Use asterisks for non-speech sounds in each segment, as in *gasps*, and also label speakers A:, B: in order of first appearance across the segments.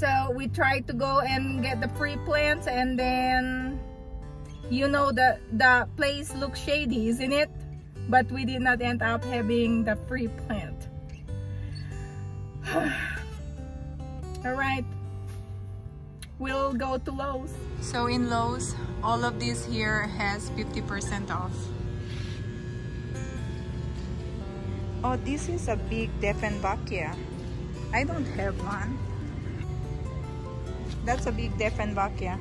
A: So we tried to go and get the free plants and then you know the the place looks shady, isn't it? But we did not end up having the free plant. *sighs* All right. We'll go to Lowe's. So in Lowe's, all of this here has 50% off. Oh, this is a big Dieffenbachia. I don't have one. That's a big Dieffenbachia.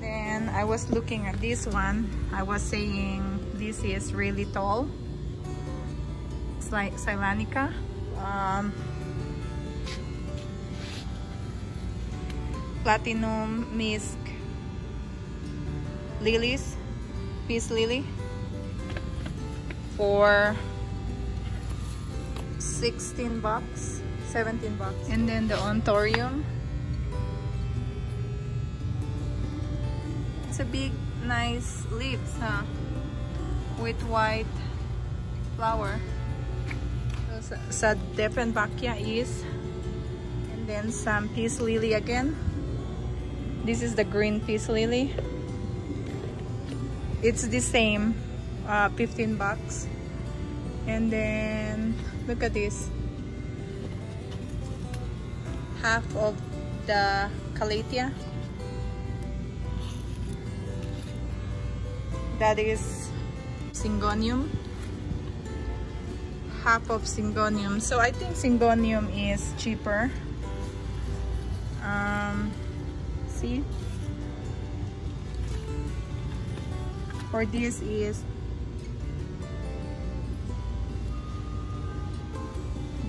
A: Then I was looking at this one. I was saying this is really tall. It's like Silanica. Um, platinum misc lilies peace lily for 16 bucks 17 bucks and then the anthurium it's a big nice leaves huh with white flower so sa Dieffenbachia is and then some peace lily again this is the green peace lily. It's the same, uh, 15 bucks. And then, look at this. Half of the calathea. That is syngonium. Half of syngonium. So I think syngonium is cheaper. Um, see for this is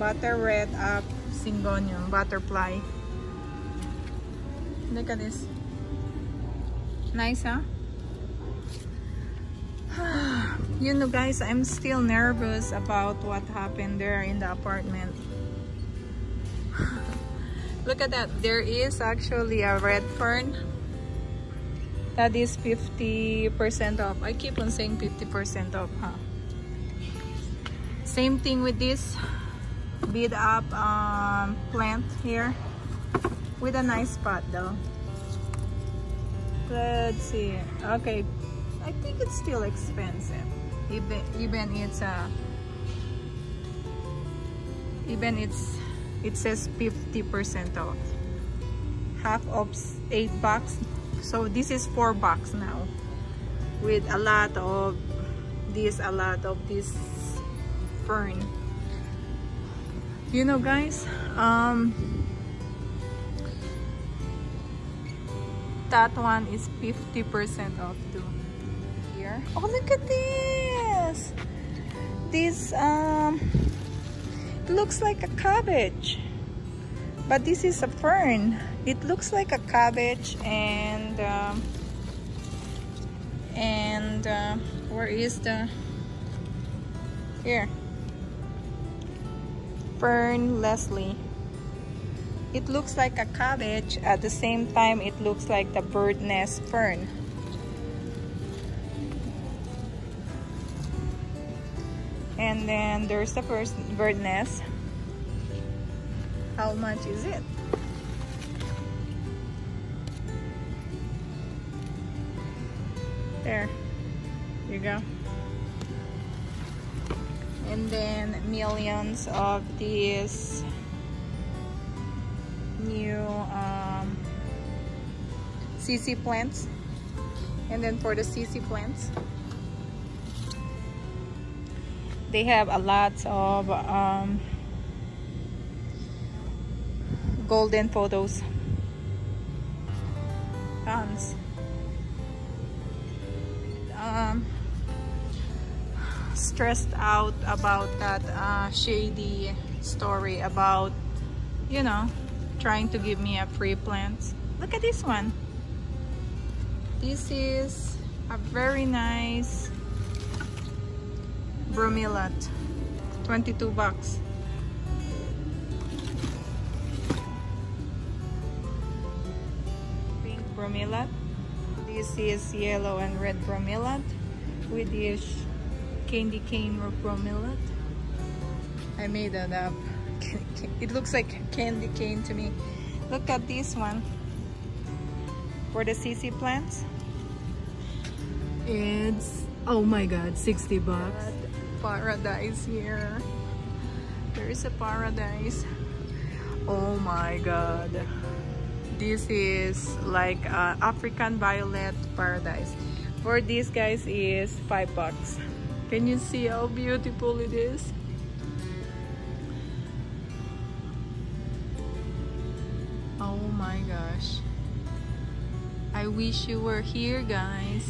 A: butter red up syngonium butterfly look at this nice huh *sighs* you know guys i'm still nervous about what happened there in the apartment *sighs* Look at that. There is actually a red fern. That is 50% off. I keep on saying 50% off, huh? Same thing with this beat up um, plant here with a nice spot though. Let's see. Okay, I think it's still expensive. Even even it's a uh, even it's it says 50% off. Half of 8 bucks. So this is 4 bucks now. With a lot of this a lot of this fern. You know guys um that one is 50% off too here. Oh look at this. This um looks like a cabbage. But this is a fern. It looks like a cabbage and uh, and uh, where is the here. Fern Leslie. It looks like a cabbage. At the same time it looks like the bird nest fern and then there's the first bird nest how much is it? There. You go. And then millions of these new um, CC plants. And then for the CC plants they have a lot of um, golden pothos. Tons um, stressed out about that uh, shady story about you know trying to give me a free plant. Look at this one. This is a very nice bromeliad 22 bucks. Pink bromeliad this is yellow and red bromeliad with this candy cane bromeliad I made that up. *laughs* It looks like candy cane to me. Look at this one. For the CC plants.
B: It's oh my god, 60 bucks.
A: Paradise here. There is a paradise. Oh my god. This is like African violet paradise. For these guys is five bucks. Can you see how beautiful it is? Oh my gosh. I wish you were here guys.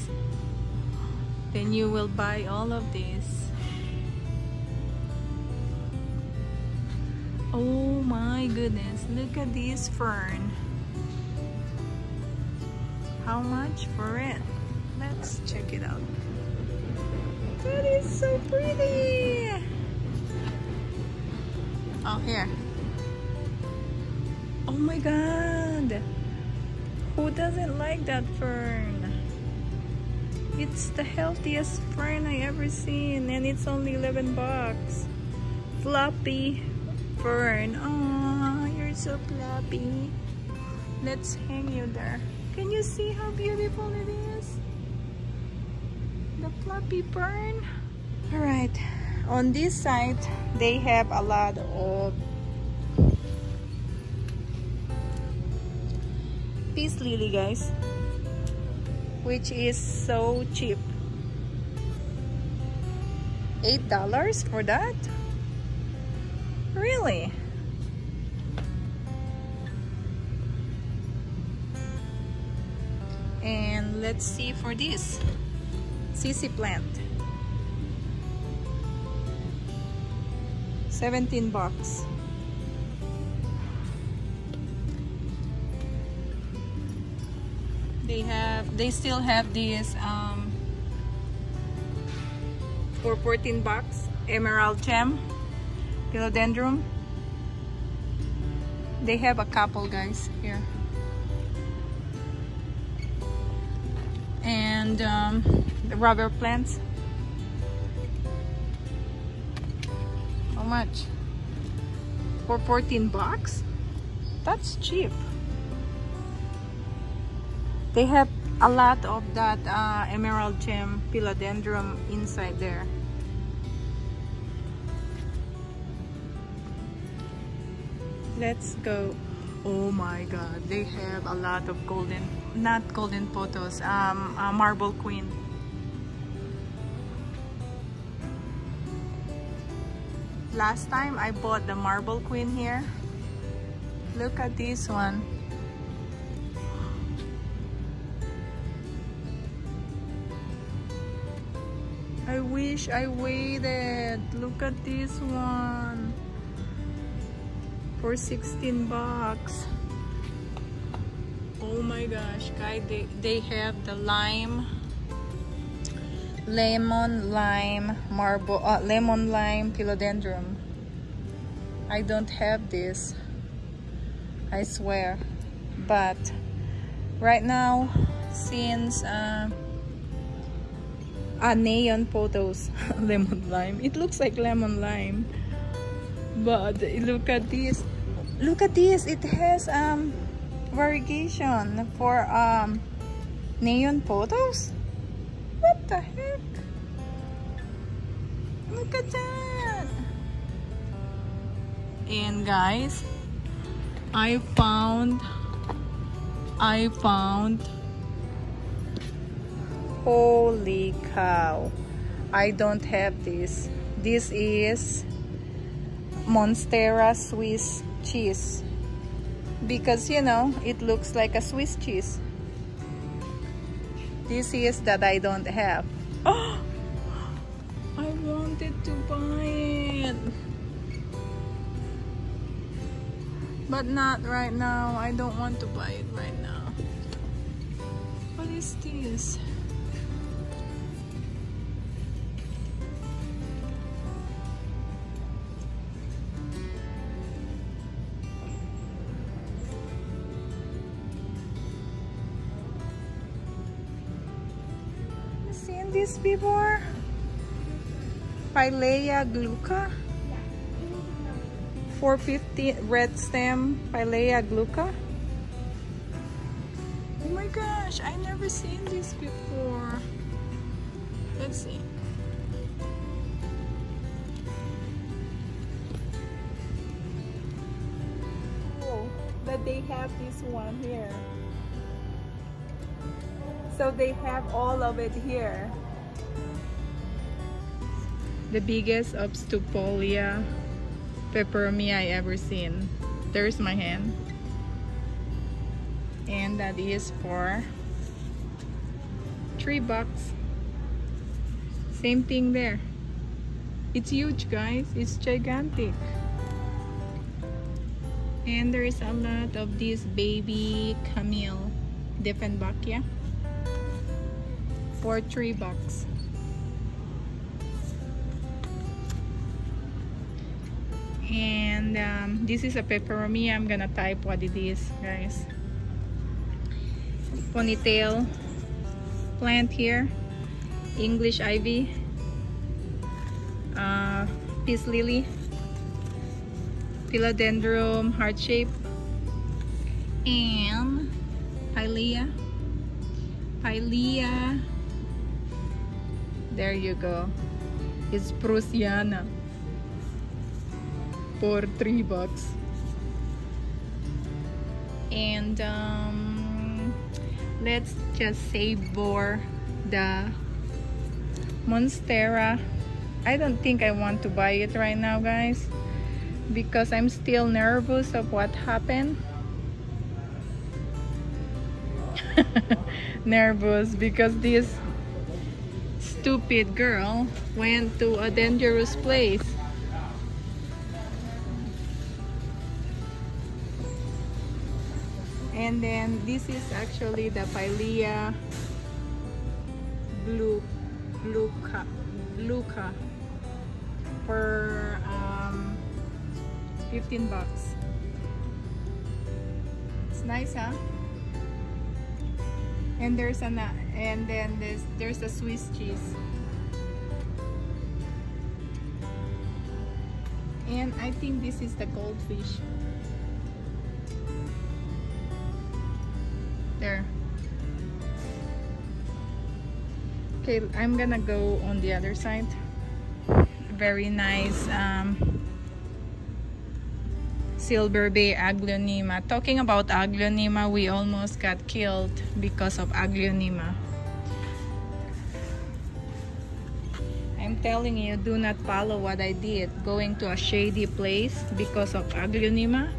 A: Then you will buy all of this. Oh my goodness, look at this fern. How much for it? Let's check it out. That is so pretty. Oh, here. Oh my god. Who doesn't like that fern? It's the healthiest fern I ever seen and it's only 11 bucks. Floppy fern. Oh, you're so floppy. Let's hang you there. Can you see how beautiful it is? The floppy fern. Alright, on this side, they have a lot of peace lily guys which is so cheap eight dollars for that really? And let's see for this. CC plant. 17 bucks. They have they still have this um, for 14 bucks emerald gem philodendron. They have a couple guys here. And um, the rubber plants. How much? For 14 bucks? That's cheap. They have a lot of that uh, emerald gem philodendron inside there. Let's go. Oh my god, they have a lot of golden, not golden pothos, um, marble queen. Last time I bought the marble queen here. Look at this one. I wish I waited. Look at this one. For 16 bucks. Oh my gosh, guys, they, they have the lime, lemon lime marble, uh, lemon lime philodendron. I don't have this. I swear. But right now, since uh, ah, neon pothos *laughs* lemon lime it looks like lemon lime but look at this look at this. It has um variegation for um neon pothos? What the heck? Look at that. And guys I found I found holy cow. I don't have this. This is Monstera Swiss cheese. Because you know it looks like a Swiss cheese. This is that I don't have. Oh *gasps* I wanted to buy it. But not right now. I don't want to buy it right now. What is this before? Pilea glauca. 450 red stem Pilea glauca. Oh my gosh, I've never seen this before. Let's see. Oh, but they have this one here. So they have all of it here. The biggest obtusifolia peperomia I ever seen. There's my hand. And that is for three bucks. Same thing there. It's huge guys. It's gigantic. And there is a lot of this baby camille Dieffenbachia for three bucks. And um, this is a peperomia I'm gonna type what it is guys. Ponytail. Plant here. English ivy. Uh, peace lily. Philodendron heart shape. And pilea pilea there you go. It's prussiana for three bucks. And um, let's just savor the monstera. I don't think I want to buy it right now guys because I'm still nervous of what happened. *laughs* Nervous because this stupid girl went to a dangerous place and then this is actually the Pilea blue Luca Luca for um, 15 bucks. It's nice huh? And there's an and then there's there's a Swiss cheese. And I think this is the goldfish okay I'm gonna go on the other side very nice um, Silver Bay Aglaonema. Talking about Aglaonema, we almost got killed because of Aglaonema. I'm telling you, do not follow what I did. Going to a shady place because of Aglaonema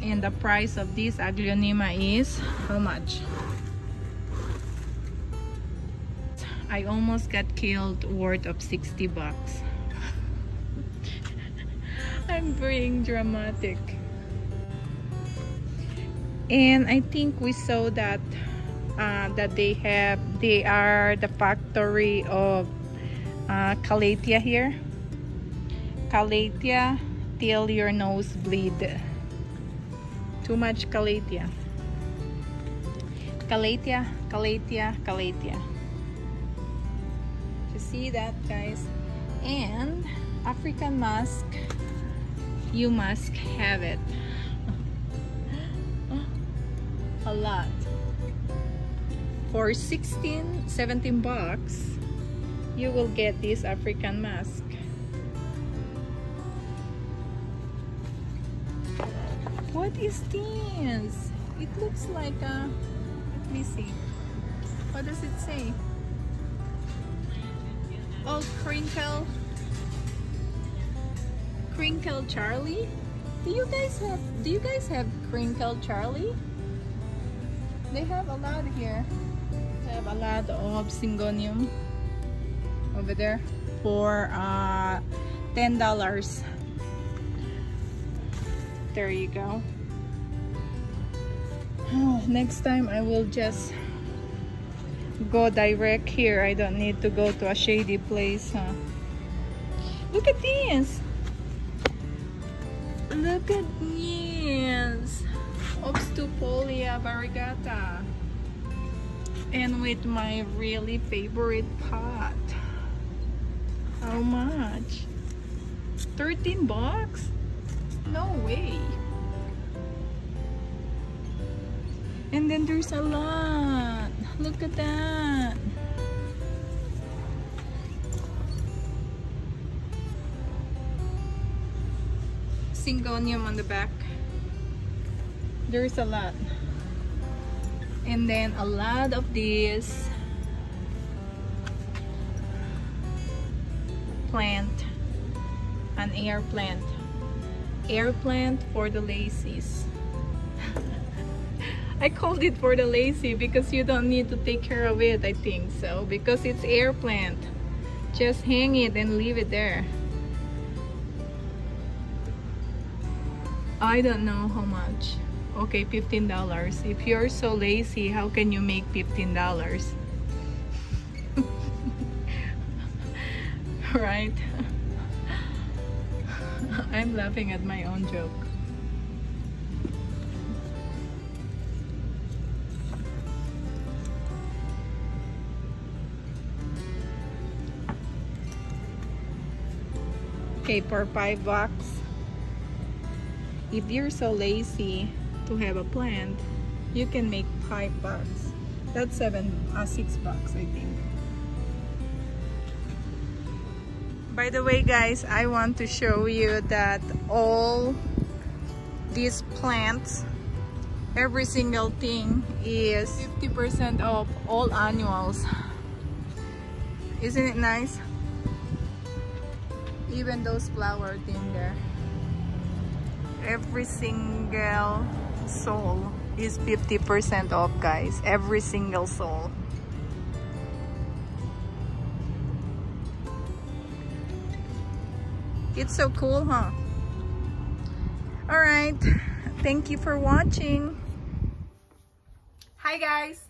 A: and the price of this aglaonema is how much I almost got killed worth of 60 bucks *laughs* I'm being dramatic and I think we saw that uh, that they have they are the factory of uh, Calathea here Calathea till your nose bleed too much Calathea. Calathea, Calathea, Calathea. See that guys? And African mask you must have it. *laughs* A lot. For 16, 17 bucks, you will get this African mask What is this? It looks like a... Let me see. What does it say? Oh, Crinkle. Crinkle Charlie? Do you guys have... Do you guys have Crinkle Charlie? They have a lot here. They have a lot of Syngonium over there for uh, $10 there you go *sighs* next time I will just go direct here. I don't need to go to a shady place huh? look at this. Look at this. Obtusifolia variegata and with my really favorite pot. How much? 13 bucks? No way. And then there's a lot. Look at that. Syngonium on the back. There's a lot. And then a lot of these plant, an air plant. Air plant for the lazies. I called it for the lazy because you don't need to take care of it, I think so. Because it's air plant. Just hang it and leave it there. I don't know how much. Okay, $15. If you're so lazy, how can you make $15? *laughs* right? *laughs* I'm laughing at my own joke. Okay, for five bucks. If you're so lazy to have a plant, you can make five bucks. That's seven, uh, six bucks, I think. By the way, guys, I want to show you that all these plants, every single thing is 50% off all annuals. Isn't it nice? Even those flower thing there. Every single soul is 50% off, guys. Every single soul. It's so cool, huh? Alright, thank you for watching. Hi guys.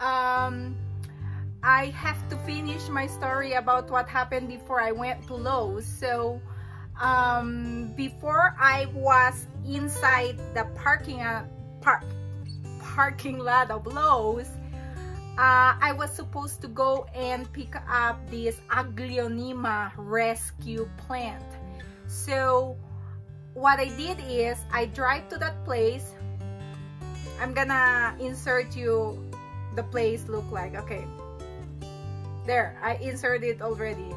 A: Um, I have to finish my story about what happened before I went to Lowe's. So, um, before I was inside the parking uh, park parking lot of Lowe's, uh, I was supposed to go and pick up this Aglaonema rescue plant. So what I did is I drive to that place. I'm gonna insert you the place look like. Okay. There, I inserted already.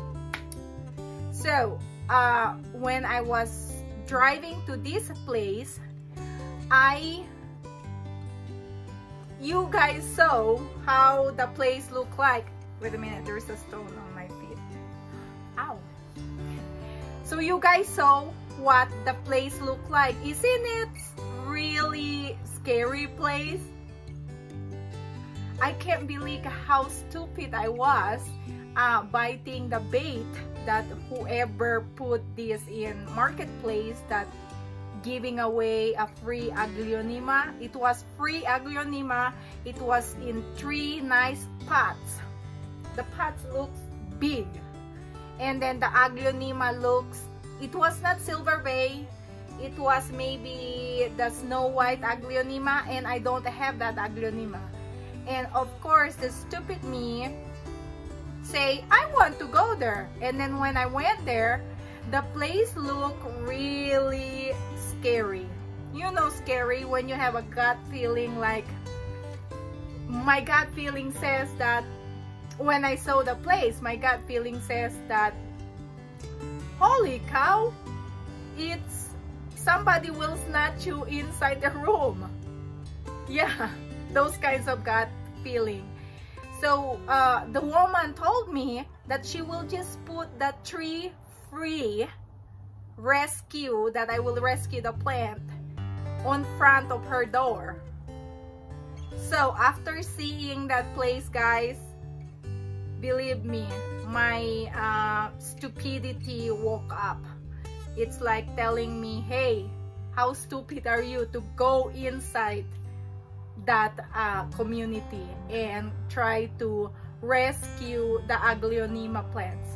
A: So, uh, when I was driving to this place, I you guys saw how the place looked like. Wait a minute, there's a stone on my feet. Ow. So you guys saw what the place looked like. Isn't it really scary place? I can't believe how stupid I was uh, biting the bait that whoever put this in marketplace that giving away a free aglaonema. It was free aglaonema. It was in three nice pots. The pots looks big. And then the aglaonema looks, it was not Silver Bay. It was maybe the Snow White aglaonema and I don't have that aglaonema. And of course, the stupid me say, I want to go there. And then when I went there, the place looked really scary. You know scary when you have a gut feeling like, my gut feeling says that when I saw the place, my gut feeling says that, holy cow, it's somebody will snatch you inside the room. *laughs* Yeah, those kinds of gut feeling. So uh, the woman told me that she will just put the tree free rescue that I will rescue the plant on front of her door. So after seeing that place guys, believe me, my uh, stupidity woke up. It's like telling me, hey, how stupid are you to go inside that uh, community and try to rescue the Aglaonema plants.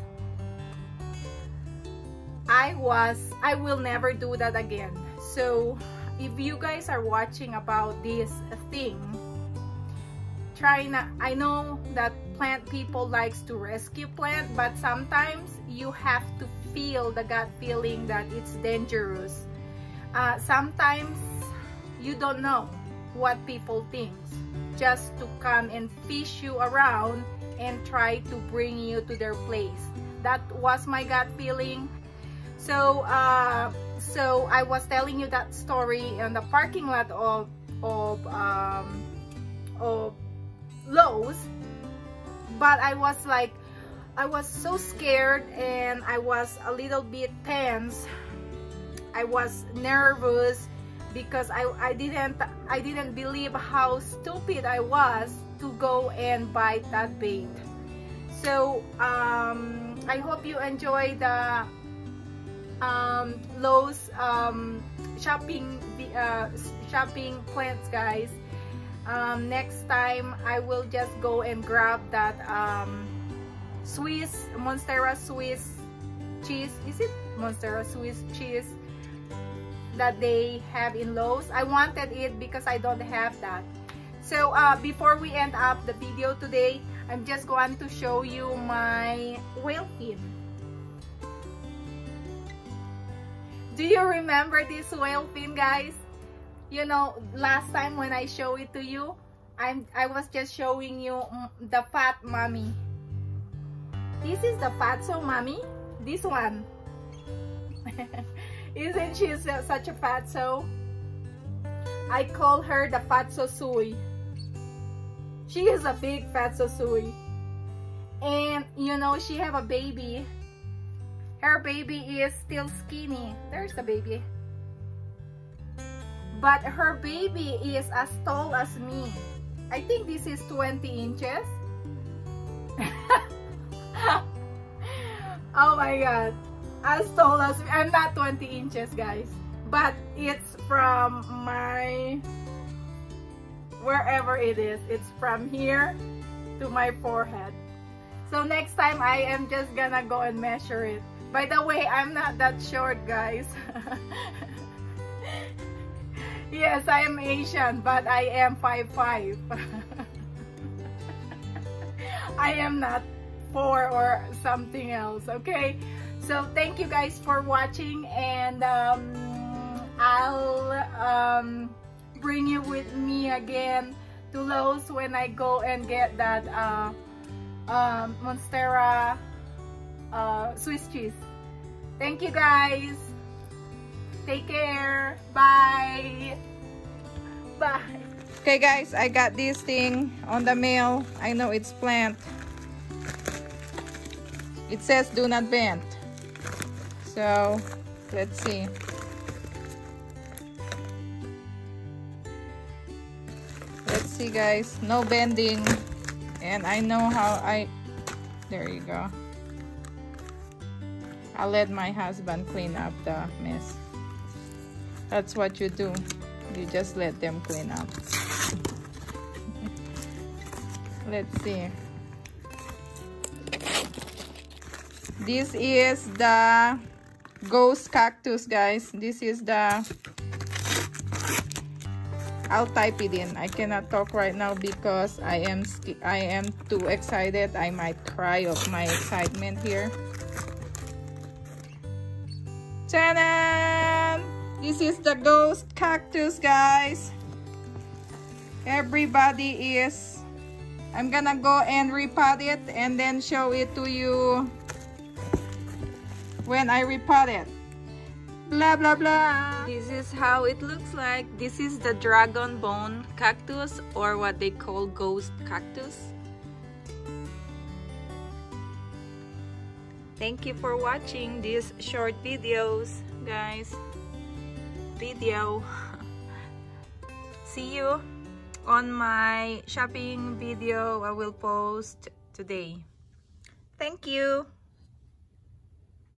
A: I was, I will never do that again. So if you guys are watching about this thing, try not, I know that plant people likes to rescue plant, but sometimes you have to feel the gut feeling that it's dangerous. uh, sometimes you don't know what people think just to come and fish you around and try to bring you to their place. That was my gut feeling. So uh, so I was telling you that story in the parking lot of of um, of Lowe's but I was like I was so scared and I was a little bit tense. I was nervous because I, I didn't I didn't believe how stupid I was to go and buy that bait. So um, I hope you enjoy the um, Lowe's um, shopping uh, shopping plans guys. Um, next time I will just go and grab that um, Swiss Monstera Swiss cheese. Is it Monstera Swiss cheese that they have in Lowe's. I wanted it because I don't have that. So uh, before we end up the video today I'm just going to show you my whale fin do you remember this whale fin guys? You know last time when I show it to you I'm I was just showing you the fat mommy. This is the fatso mommy? This one *laughs* isn't she such a fatso I call her the fatso sui she is a big fatso sui and you know she have a baby her baby is still skinny there's the baby but her baby is as tall as me. I think this is 20 inches. *laughs* oh my god. As tall as. I'm not 20 inches guys. But it's from my... Wherever it is. It's from here to my forehead. So next time I am just gonna go and measure it. By the way, I'm not that short guys. *laughs* Yes, I am Asian, but I am 5'5". *laughs* I am not 4 or something else, okay? So, thank you guys for watching and um, I'll um, bring you with me again to Lowe's when I go and get that uh, um, Monstera uh, Swiss cheese. Thank you guys! Take care. Bye. Bye.
B: Okay guys, I got this thing on the mail. I know it's plant. It says do not bend. So, let's see. Let's see guys, no bending. And I know how I, there you go. I'll let my husband clean up the mess. That's what you do. You just let them clean up. *laughs* Let's see. This is the ghost cactus, guys. This is the... I'll type it in. I cannot talk right now because I am I am too excited. I might cry of my excitement here. Ta-da! This is the ghost cactus, guys. Everybody is... I'm gonna go and repot it and then show it to you when I repot it. Blah, blah, blah.
A: This is how it looks like. This is the dragon bone cactus or what they call ghost cactus. Thank you for watching these short videos, guys video *laughs* see you on my shopping video I will post today thank you